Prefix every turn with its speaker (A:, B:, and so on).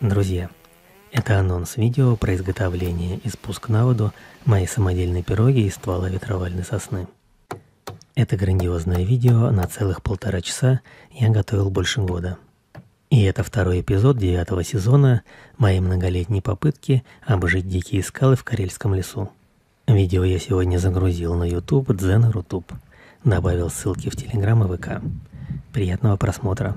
A: Друзья, это анонс видео про изготовление и спуск на воду моей самодельной пироги из ствола ветровальной сосны. Это грандиозное видео на целых полтора часа я готовил больше года. И это второй эпизод девятого сезона моей многолетней попытки обжить дикие скалы в Карельском лесу. Видео я сегодня загрузил на YouTube Дзен Рутуб. Добавил ссылки в Телеграм и ВК. Приятного просмотра.